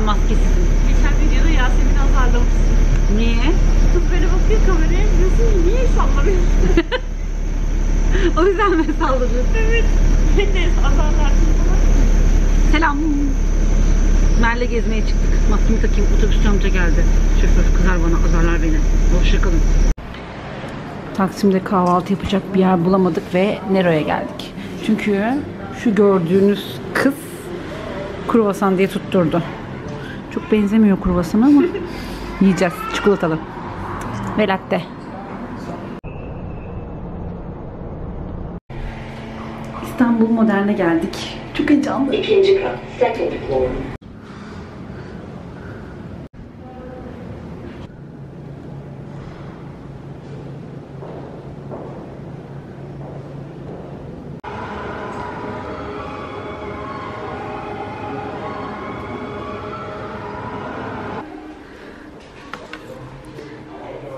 Ben maskesizim. Geçen videoda Yasemin azarlamışsın. Niye? Kız böyle bakıyor kameraya diyorsun niye sallamıyorsun? O yüzden mi saldırıyorsun? evet. Ben de azarlarsın falan. Selam. Merle gezmeye çıktık. Maskemi takayım. Otobüsçü amca geldi. Şoför kızar bana, azarlar beni. Hoşçakalın. Taksim'de kahvaltı yapacak bir yer bulamadık ve Nero'ya geldik. Çünkü şu gördüğünüz kız kruvasan diye tutturdu. Çok benzemiyor kruvasana ama yiyeceğiz. Çikolatalı. Ve latte. İstanbul Modern'e geldik. Çok heyecanlı. İkinci kat, second floor.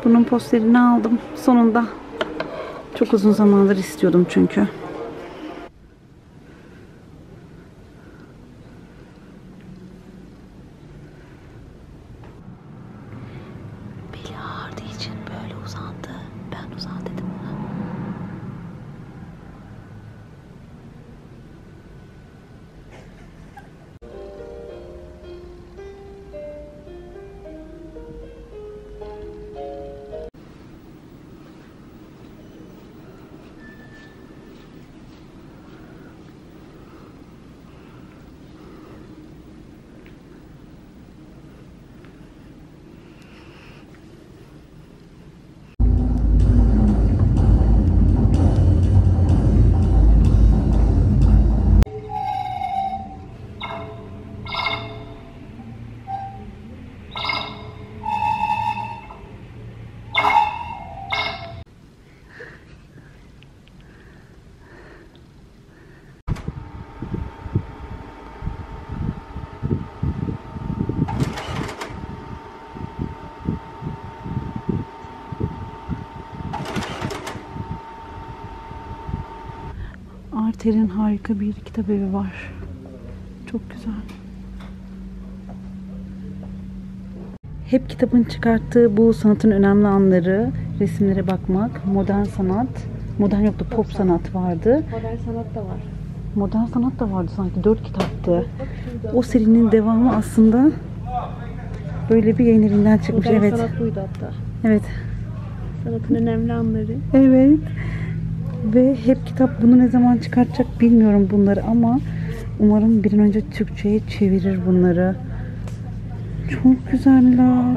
Bunun posterini aldım sonunda. Çok uzun zamandır istiyordum çünkü. Beli ağrıdığı için böyle uzandı. Arter'in harika bir kitap evi var. Çok güzel. Hep kitabın çıkarttığı bu sanatın önemli anları, resimlere bakmak, modern sanat, modern yoktu pop sanat vardı. Modern sanat da var. Modern sanat da vardı sanki dört kitaptı. O serinin devamı aslında böyle bir yayın evinden çıkmış. Modern evet. sanat buydu hatta. Evet. Sanatın önemli anları. Evet. Ve hep kitap bunu ne zaman çıkartacak bilmiyorum bunları ama umarım bir an önce Türkçe'ye çevirir bunları. Çok güzeller.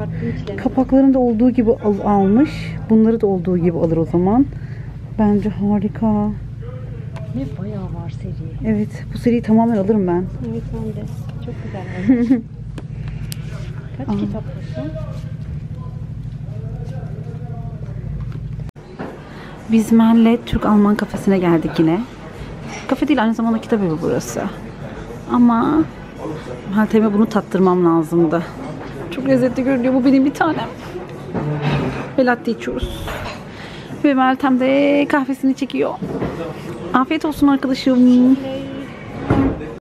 Kapaklarını da olduğu gibi al- almış. Bunları da olduğu gibi alır o zaman. Bence harika. Ne bayağı var seri. Evet, bu seriyi tamamen alırım ben. Evet ben de. Çok güzel. Kaç kitap var? Biz Mel'le Türk-Alman kafesine geldik yine. Kafe değil aynı zamanda kitap evi burası. Ama Meltem'e bunu tattırmam lazımdı. Çok lezzetli görünüyor. Bu benim bir tanem. Ve latte içiyoruz. Ve Meltem de kahvesini çekiyor. Afiyet olsun arkadaşım.